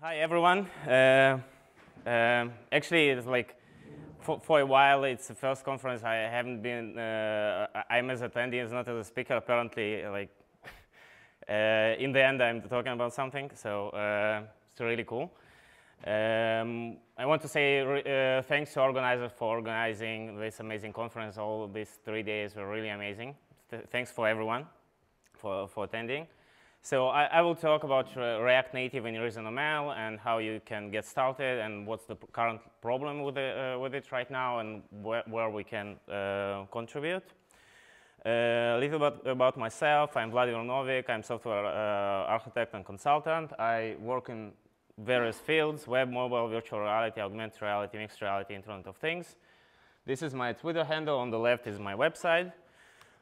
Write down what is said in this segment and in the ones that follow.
Hi everyone. Uh, um, actually, it's like for, for, a while. It's the first conference I haven't been. Uh, I'm as attendee, not as a speaker. Apparently, like uh, in the end, I'm talking about something. So uh, it's really cool. Um, I want to say uh, thanks to organizers for organizing this amazing conference. All these three days were really amazing. Th thanks for everyone for, for attending. So I, I will talk about React Native in ReasonML and how you can get started and what's the current problem with, it, uh, with it right now and where, where we can uh, contribute. Uh, a little bit about myself. I'm Vladimir Novik. I'm software uh, architect and consultant. I work in various fields, web, mobile, virtual reality, augmented reality, mixed reality, Internet of Things. This is my Twitter handle. On the left is my website.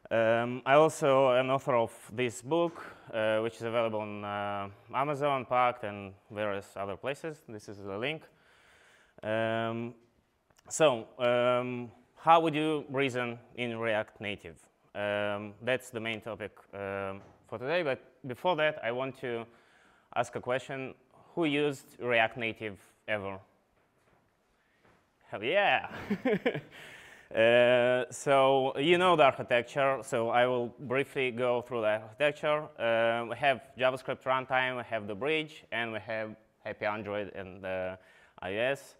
Um, I also am author of this book, uh, which is available on uh, Amazon, Packt, and various other places. This is the link. Um, so, um, how would you reason in React Native? Um, that's the main topic um, for today. But before that, I want to ask a question. Who used React Native ever? Hell yeah! Uh, so you know the architecture, so I will briefly go through the architecture. Uh, we have JavaScript runtime, we have the bridge, and we have Happy Android and uh, iOS.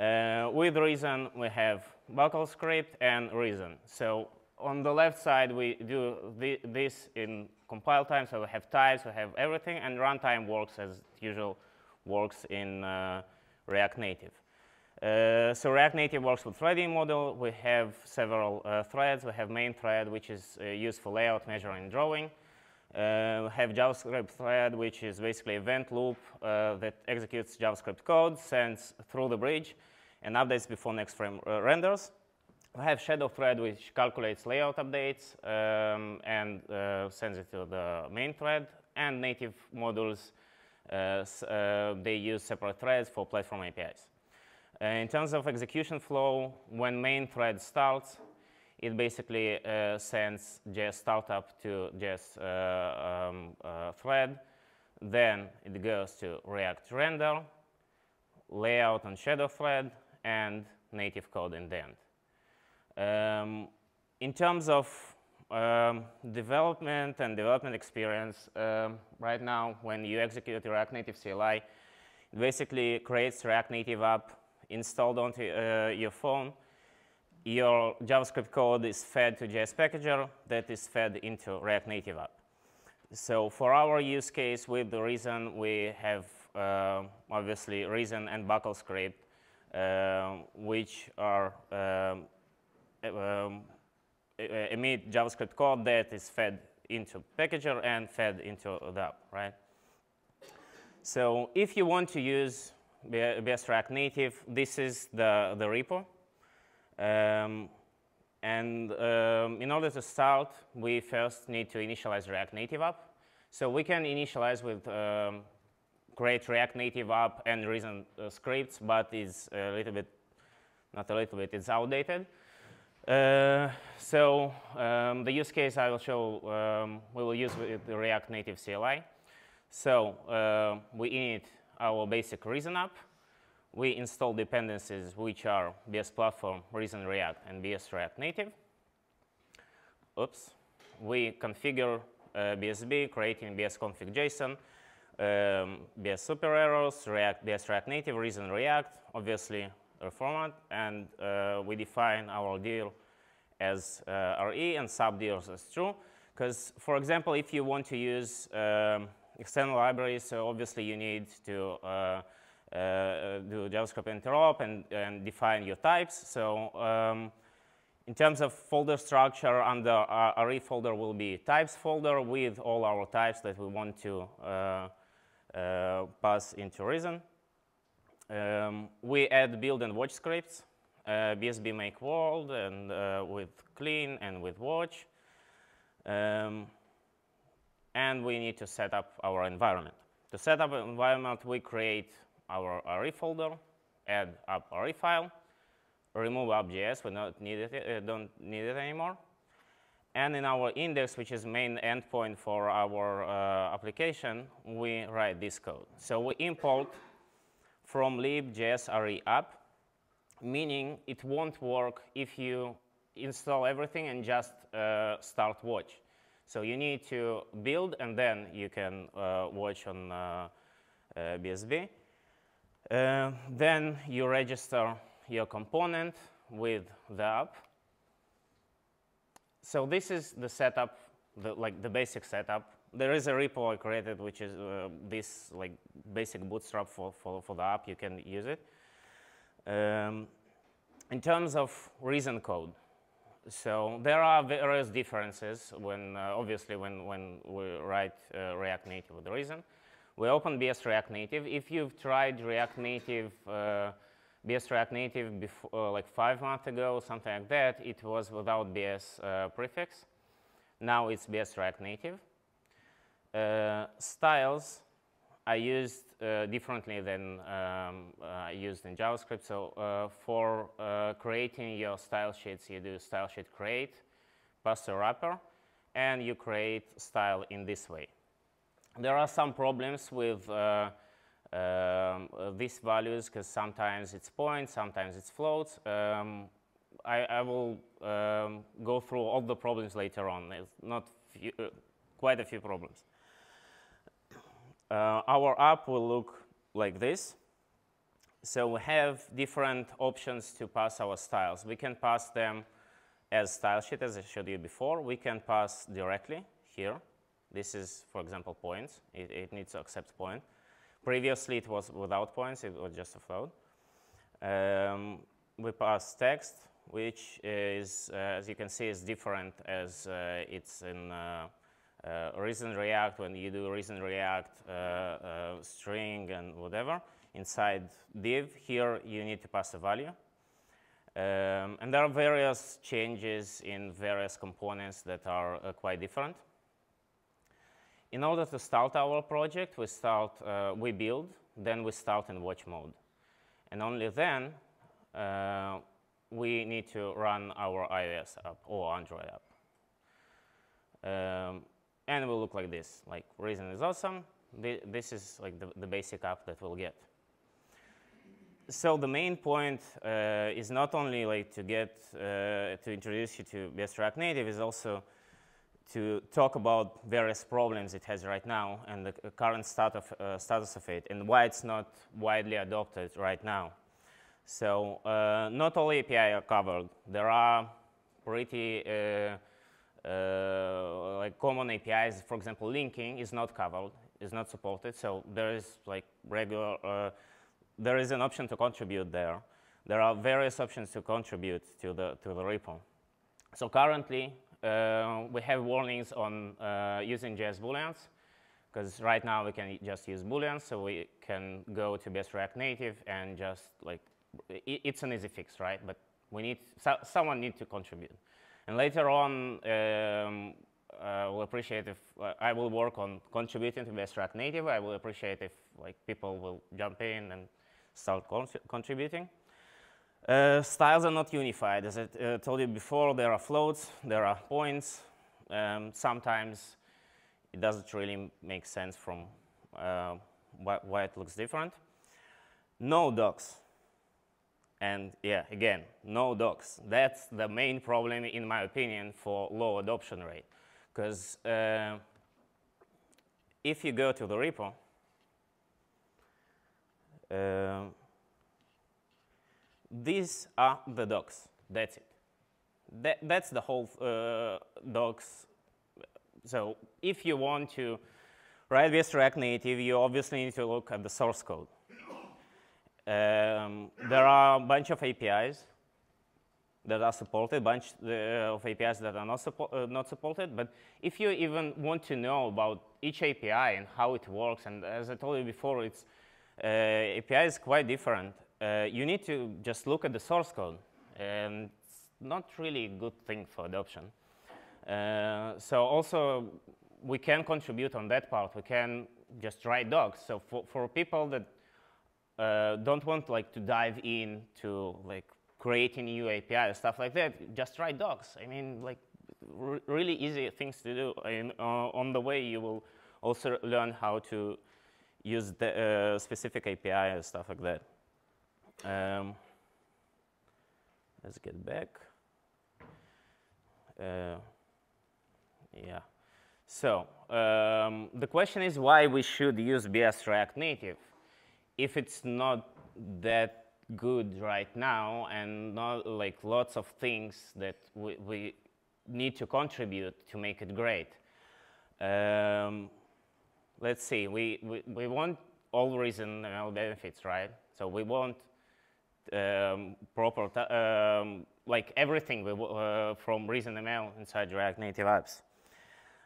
Uh, with Reason, we have BuckleScript and Reason. So on the left side, we do this in compile time, so we have types, we have everything, and runtime works as usual works in uh, React Native. Uh, so React Native works with threading model. We have several uh, threads. We have main thread, which is uh, used for layout, measuring, and drawing. Uh, we have JavaScript thread, which is basically event loop uh, that executes JavaScript code, sends through the bridge, and updates before next frame renders. We have shadow thread, which calculates layout updates um, and sends it to the main thread. And native modules, they use separate threads for platform APIs. Uh, in terms of execution flow, when main thread starts, it basically uh, sends JS startup to JS uh, um, uh, thread. Then it goes to React render, layout and shadow thread, and native code in the end. Um, in terms of um, development and development experience, um, right now when you execute React Native CLI, it basically creates React Native app installed onto uh, your phone, your JavaScript code is fed to JS Packager that is fed into React Native app. So for our use case with the Reason, we have uh, obviously Reason and BuckleScript, uh, which are um, um, emit JavaScript code that is fed into Packager and fed into the app, right? So if you want to use BS React Native. This is the, the repo. Um, and um, in order to start, we first need to initialize React Native app. So we can initialize with um, create React Native app and Reason uh, scripts, but it's a little bit, not a little bit, it's outdated. Uh, so um, the use case I will show, um, we will use with the React Native CLI. So uh, we init our basic Reason app. We install dependencies which are BS Platform, Reason React, and BS React Native. Oops. We configure uh, BSB, creating BS config JSON, um, BS super errors, React, BS React Native, Reason React, obviously a format, and uh, we define our deal as uh, RE and subdirs as true. Because, for example, if you want to use um, external libraries, so obviously you need to uh, uh, do JavaScript interop and, and, define your types. So um, in terms of folder structure, under our RE folder will be types folder with all our types that we want to uh, uh, pass into Reason. Um, we add build and watch scripts, uh, BSB make world and uh, with clean and with watch. Um, and we need to set up our environment. To set up an environment, we create our RE folder, add up RE file, remove app.js, we don't need it, uh, don't need it anymore. And in our index, which is main endpoint for our uh, application, we write this code. So we import from lib.js app, meaning it won't work if you install everything and just uh, start watch. So you need to build and then you can uh, watch on uh, BSB. Uh, then you register your component with the app. So this is the setup, the, like the basic setup. There is a repo I created, which is uh, this like basic bootstrap for, for, for the app. You can use it. Um, in terms of reason code, so there are various differences when, uh, obviously, when, when we write uh, React Native with reason. We open BS React Native. If you've tried React Native, uh, BS React Native before, like five months ago, something like that, it was without BS prefix. Now it's BS React Native. Uh, styles I used uh, differently than um, I used in JavaScript. So uh, for creating your style sheets, you do style sheet create, pass a wrapper, and you create style in this way. There are some problems with uh, um, these values because sometimes it's points, sometimes it's floats. Um, I, I, will um, go through all the problems later on. It's not few, uh, quite a few problems. Uh, our app will look like this. So we have different options to pass our styles. We can pass them as style sheet, as I showed you before. We can pass directly here. This is, for example, points. It, it, needs to accept point. Previously, it was without points. It was just a float. Um, we pass text, which is, uh, as you can see, is different as uh, it's in uh, uh reason React. When you do reason React uh, uh, string and whatever, inside div, here you need to pass a value. Um, and there are various changes in various components that are quite different. In order to start our project, we start, uh, we build, then we start in watch mode. And only then uh, we need to run our iOS app or Android app. Um, and it will look like this, like Reason is awesome. This is like the, the basic app that we'll get. So the main point uh, is not only like to get, uh, to introduce you to BS React Native, is also to talk about various problems it has right now and the current stat of, uh, status of it and why it's not widely adopted right now. So uh, not all API are covered. There are pretty uh, uh like common APIs, for example, linking is not covered, is not supported. So there is like regular, uh, there is an option to contribute there. There are various options to contribute to the, to the repo. So currently, uh, we have warnings on uh, using JS booleans, because right now we can just use booleans, so we can go to BS React Native and just like, it, it's an easy fix, right? But we need, so, someone needs to contribute. And later on, um, uh, will appreciate if uh, I will work on contributing to BS React Native. I will appreciate if like people will jump in and start contributing. Uh, styles are not unified. As I uh, told you before, there are floats, there are points. Um, sometimes it doesn't really make sense from uh, why, why, it looks different. No docs. And yeah, again, no docs. That's the main problem, in my opinion, for low adoption rate. Because uh, if you go to the repo, uh, these are the docs. That's it. That, that's the whole uh, docs. So if you want to write BS React Native, you obviously need to look at the source code. Um, there are a bunch of APIs that are supported, a bunch uh, of APIs that are not, uh, not supported. But if you even want to know about each API and how it works, and as I told you before, it's, uh, API is quite different uh, you need to just look at the source code. And it's not really a good thing for adoption. Uh, so also, we can contribute on that part. We can just write docs. So for, for people that uh, don't want like to dive in to like creating new API or stuff like that, just write docs. I mean, like really easy things to do. And uh, on the way, you will also learn how to use the uh, specific API and stuff like that. Um, let's get back. Uh, yeah. So um, the question is why we should use BS React Native if it's not that good right now and not like lots of things that we, we need to contribute to make it great. Um, let's see, we, we, we want all reason ML benefits, right? So we want um, proper, um, like everything we, uh, from reason ML inside React Native apps.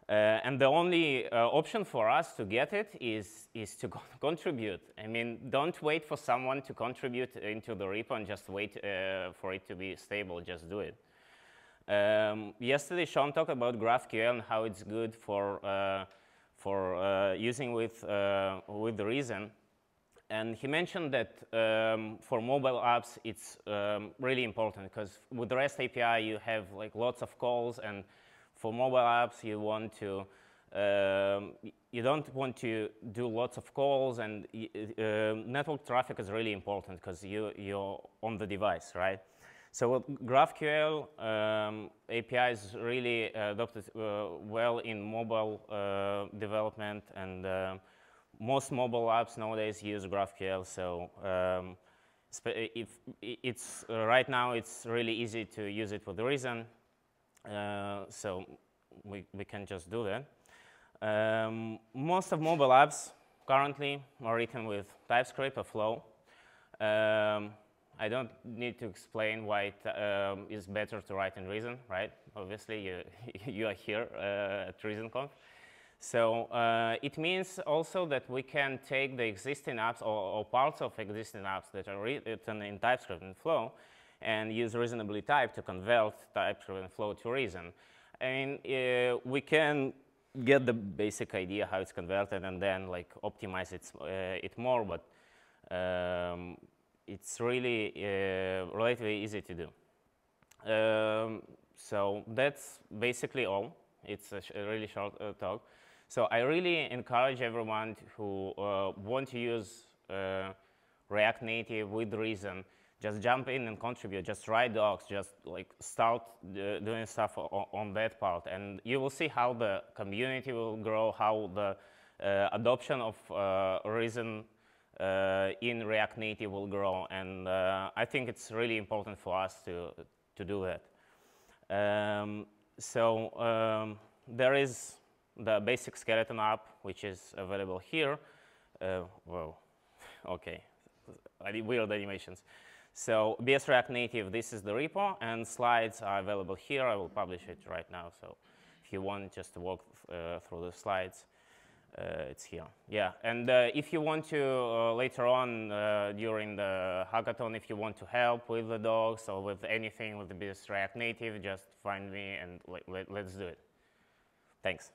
Uh, and the only uh, option for us to get it is, is to contribute. I mean, don't wait for someone to contribute into the repo and just wait uh, for it to be stable, just do it. Um, yesterday, Sean talked about GraphQL and how it's good for, uh, for uh, using with, uh, with the reason. And he mentioned that um, for mobile apps, it's um, really important because with the REST API, you have like lots of calls and for mobile apps, you want to, um, you don't want to do lots of calls and uh, network traffic is really important because you, you're on the device, right? So GraphQL um, API is really adopted uh, well in mobile uh, development and uh, most mobile apps nowadays use GraphQL. So um, if it's right now, it's really easy to use it for the reason so we, we can just do that. Um, most of mobile apps currently are written with TypeScript or Flow. Um, I don't need to explain why it um, is better to write in Reason, right? Obviously, you, you are here uh, at ReasonConf. So uh, it means also that we can take the existing apps or, or, parts of existing apps that are written in TypeScript and Flow and use reasonably type to convert type and Flow to reason. And uh, we can get the basic idea how it's converted and then like optimize it, uh, it more, but um, it's really uh, relatively easy to do. Um, so that's basically all. It's a, sh a really short uh, talk. So I really encourage everyone who uh, want to use uh, React Native with reason just jump in and contribute, just write docs, just like start uh, doing stuff on, on, that part. And you will see how the community will grow, how the uh, adoption of uh, Reason uh, in React Native will grow. And uh, I think it's really important for us to, to do that. Um, so um, there is the basic skeleton app, which is available here. Uh, well, okay, weird animations. So BS React Native, this is the repo, and slides are available here. I will publish it right now. So if you want just to walk uh, through the slides, uh, it's here. Yeah, and uh, if you want to uh, later on uh, during the hackathon, if you want to help with the docs or with anything with the BS React Native, just find me and let, let's do it. Thanks.